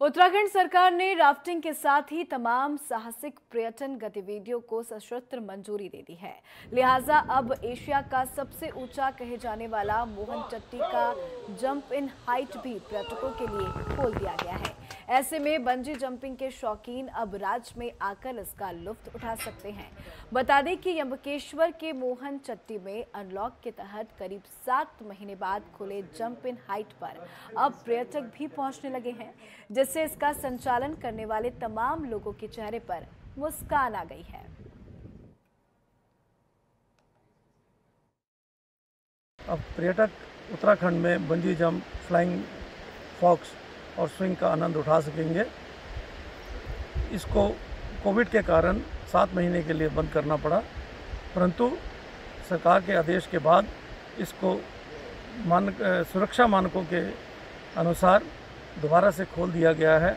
उत्तराखंड सरकार ने राफ्टिंग के साथ ही तमाम साहसिक पर्यटन गतिविधियों को सशस्त्र मंजूरी दे दी है। लिहाजा अब एशिया का सबसे ऊँचा कहे जाने वाला मोहन चट्टी का जंप इन हाइट भी पर्यटकों के लिए खोल दिया गया है। ऐसे में बंजी जंपिंग के शौकीन अब राज्य में आकर इसका लुफ्त उठा सकते हैं। बता दें कि यम्बकेश्वर के मोहन चट्टी में अनलॉक के तहत करीब सात महीने बाद खुले जंप इन हाइट पर अब पर्यटक भी पहुँचने लगे हैं, जिससे इसका संचालन करने वाले तमाम लोगों के चेहरे पर मुस्कान आ गई है। अब पर्यटक उत्तराखंड में बंजी जंप, फ्लाइंग फॉक्स और स्विंग का आनंद उठा सकेंगे। इसको कोविड के कारण सात महीने के लिए बंद करना पड़ा, परंतु सरकार के आदेश के बाद इसको मान सुरक्षा मानकों के अनुसार दोबारा से खोल दिया गया है।